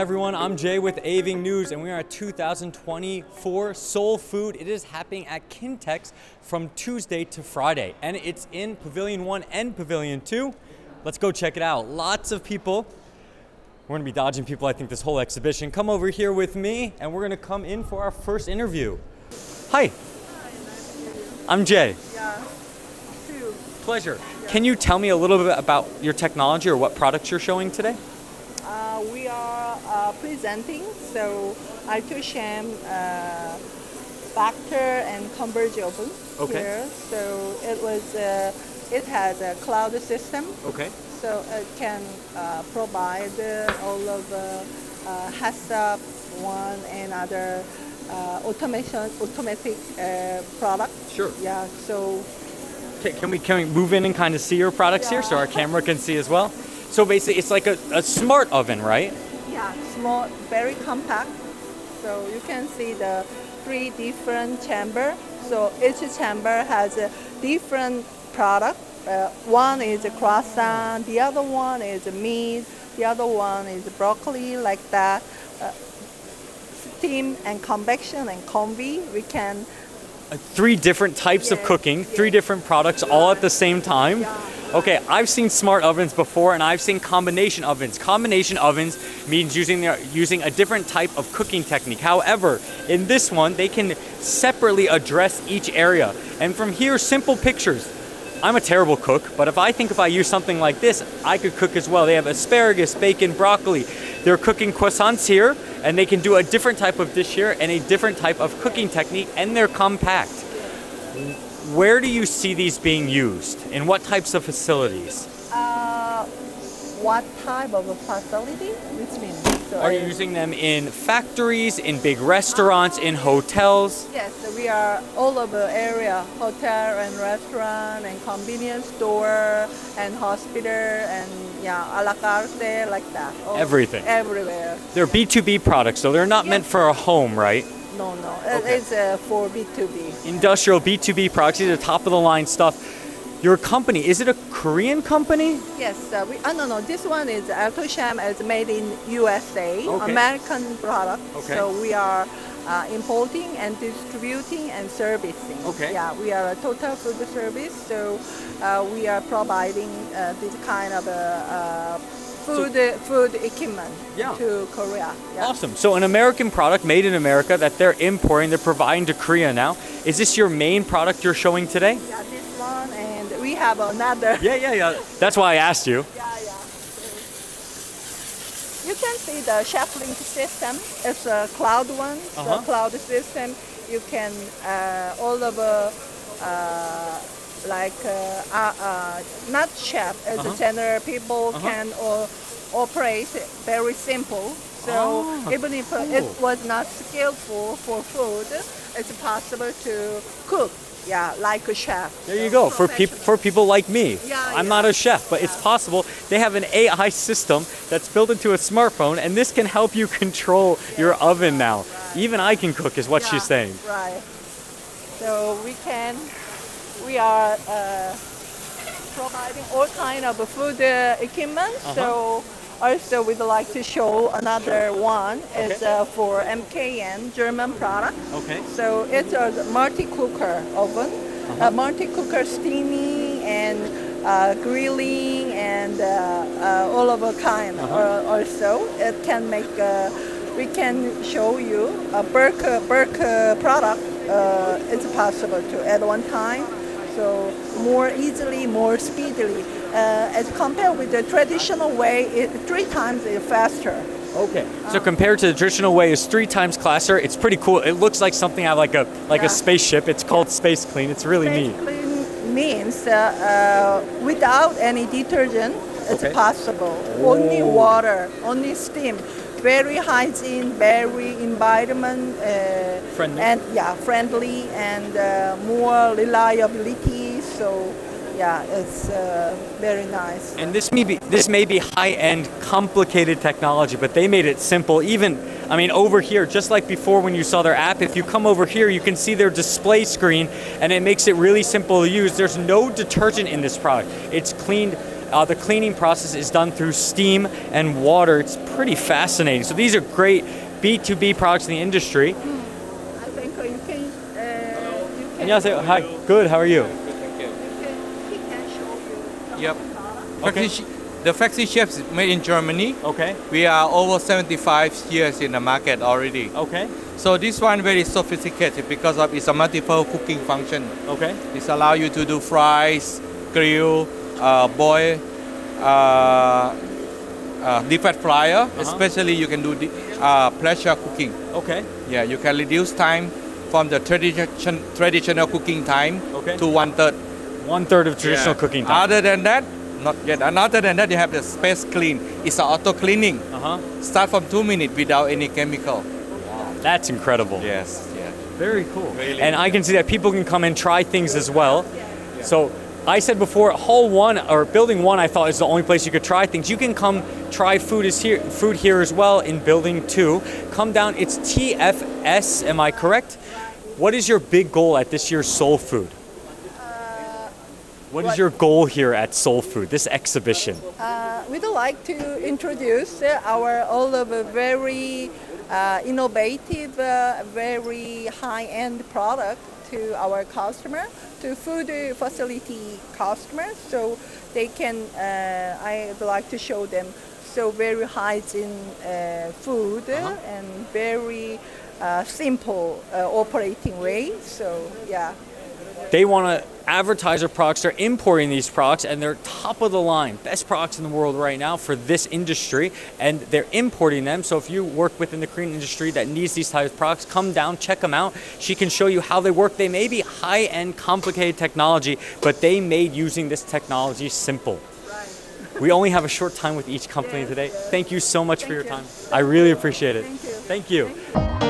everyone. I'm Jay with Aving News, and we are at 2024 Seoul Food. It is happening at Kintex from Tuesday to Friday, and it's in Pavilion 1 and Pavilion 2. Let's go check it out. Lots of people. We're gonna be dodging people, I think, this whole exhibition. Come over here with me, and we're gonna come in for our first interview. Hi. Hi I'm Jay. Yeah. Pleasure. Can you tell me a little bit about your technology or what products you're showing today? Uh, uh, presenting, so Alto-Shaam uh, Vector and Converge Open Okay. here. So it was, uh, it has a cloud system, Okay. so it can uh, provide uh, all of uh, uh, HACCP one and other uh, automation, automatic uh, product. Sure. Yeah, so Okay, can we can we move in and kind of see your products here so our camera can see as well? So basically, it's like a, a smart oven, right? Yeah, small, very compact. So you can see the three different chamber. So each chamber has a different product. Uh, one is a croissant, the other one is a meat, the other one is broccoli, like that. Uh, steam and convection and convey, we can Uh, Three different types of Yes, cooking, three different products all at the same time. Yeah. Okay, I've seen smart ovens before, and I've seen combination ovens. Combination ovens means using their, using a different type of cooking technique. However, in this one, they can separately address each area. And from here, simple pictures. I'm a terrible cook, but if I think if I use something like this, I could cook as well. They have asparagus, bacon, broccoli. They're cooking croissants here, and they can do a different type of dish here and a different type of cooking technique, and they're compact. Where do you see these being used? In what types of facilities? uh, what type of a facility? Which means so Are you using them in factories, in big restaurants, in hotels? Yes, we are all over the area, hotel and restaurant and convenience store and hospital and yeah, a la carte like that. All- Everything. Everywhere. They're B2B products, so they're not meant for a home, right? No, no, Okay. is uh, for B2B. Industrial B2B products, the top of the line stuff. Your company, is it a Korean company? Yes, uh, we, uh, no, no, this one is Alto-Shaam is made in USA, Okay. American product. Okay. So we are uh, importing and distributing and servicing. Okay. Yeah, we are a total food service, so uh, we are providing uh, this kind of uh, uh, food food equipment Yeah. to Korea. Yeah. Awesome. So an American product made in America that they're importing, they're providing to Korea now. Is this your main product you're showing today? Yeah, this one, and we have another. Yeah, yeah, yeah. That's why I asked you. Yeah, yeah. You can see the ChefLinc system. It's a cloud one. Uh-huh. The cloud system. You can uh, all over uh, like uh, uh, uh, not chef as Uh-huh. a general people Uh-huh. can o- operate very simple. So Ah, even if uh, it was not skillful for food, it's possible to cook. Yeah, like a chef. There you go. For people for people like me. Yeah, I'm yeah. not a chef, but it's possible. They have an AI system that's built into a smartphone and this can help you control your oven now. Even I can cook is what she's saying. Right. So we can, we are uh, providing all kind of food uh, equipment. Uh-huh. So also we'd like to show another one. It's Okay. uh, for MKN German product. Okay. So it's a multi-cooker oven, Uh-huh. a multi-cooker steaming and uh, grilling and uh, uh, all of a kind. Uh-huh. Uh, also, it can make. Uh, we can show you a bulk uh, product. Uh, it's possible to at one time, so more easily, more speedily. Uh, as compared with the traditional way, it three times is faster. Okay. So compared to the traditional way, it's three times classer. It's pretty cool. It looks like something out of like a like a spaceship. It's called Space Clean. It's really neat. Basically means uh, uh, without any detergent, it's Okay. possible. Only water, only steam. Very hygiene, very environment uh, Friendly. and yeah, friendly and uh, more reliability. So yeah, it's uh, very nice. And this may be this may be high-end, complicated technology, but they made it simple. Even, I mean, over here, just like before when you saw their app, if you come over here, you can see their display screen, and it makes it really simple to use. There's no detergent in this product. It's cleaned uh, the cleaning process is done through steam and water. It's pretty fascinating. So these are great B2B products in the industry. 안녕하세요. Hi. Good. How are you? Thank you. Yep. Okay. The FlexiChef is made in Germany. Okay. We are over 75 years in the market already. Okay. So this one very sophisticated because of its multiple cooking function. Okay. This allow you to do fries, grill, boil, uh, uh, deep fat fryer. Especially you can do the, uh, pressure cooking. Okay. Yeah, you can reduce time from the tradition, traditional cooking time Okay. to one third. One third of traditional Yeah. cooking time. Other than that, not yet. And other than that, you have the space clean. It's an auto cleaning. Uh huh. Start from two minutes without any chemical. Wow, That's incredible. Yes, yeah. Very cool. Really. And I can see that people can come and try things as well. Yeah. So I said before, Hall One or Building One, I thought is the only place you could try things. You can come try food is here, food here as well in Building Two. Come down. It's TFS. Am I correct? What is your big goal at this year's Seoul Food? What is your goal here at Seoul Food? This exhibition. Uh, we'd like to introduce our all of a very uh, innovative, uh, very high-end product to our customer, to food facility customers, so they can. Uh, I'd like to show them so very hygiene uh, food and very uh, simple uh, operating way. So yeah. They want to advertise their products. They're importing these products, and they're top of the line, best products in the world right now for this industry, and they're importing them. So if you work within the Korean industry that needs these types of products, come down, check them out. She can show you how they work. They may be high-end, complicated technology, but they made using this technology simple. We only have a short time with each company today. Thank you so much for your you. time. I really appreciate it. Thank you. Thank you.